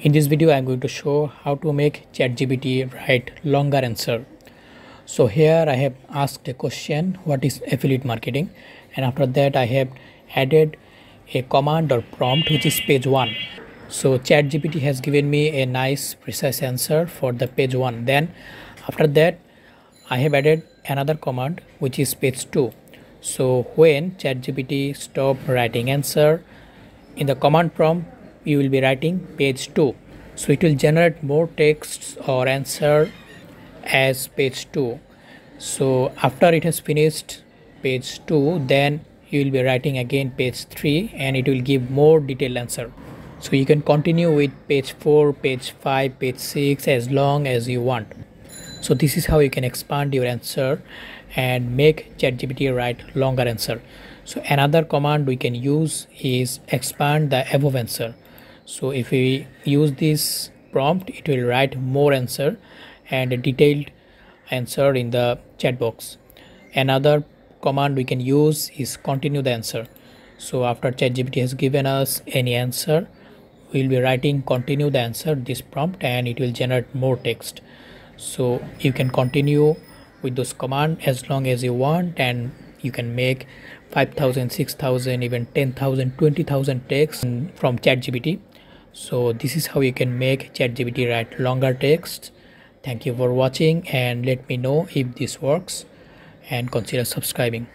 In this video, I'm going to show how to make ChatGPT write longer answer. So here I have asked a question, what is affiliate marketing? And after that, I have added a command or prompt, which is page one. So ChatGPT has given me a nice precise answer for the page one. Then after that, I have added another command, which is page two. So when ChatGPT stop writing answer in the command prompt, you will be writing page 2 so it will generate more texts or answer as page 2 so after it has finished page 2 then you will be writing again page 3 and it will give more detailed answer. So you can continue with page 4 page 5 page 6 as long as you want. So this is how you can expand your answer and make ChatGPT write longer answer. So another command we can use is expand the above answer so if we use this prompt it will write more answer and a detailed answer in the chat box. Another command we can use is continue the answer. So after ChatGPT has given us any answer we'll be writing continue the answer this prompt and it will generate more text. So you can continue with those command as long as you want and you can make 5000 6000 even 10000 20000 text from ChatGPT so this is how you can make ChatGPT write longer text. Thank you for watching and let me know if this works. And consider subscribing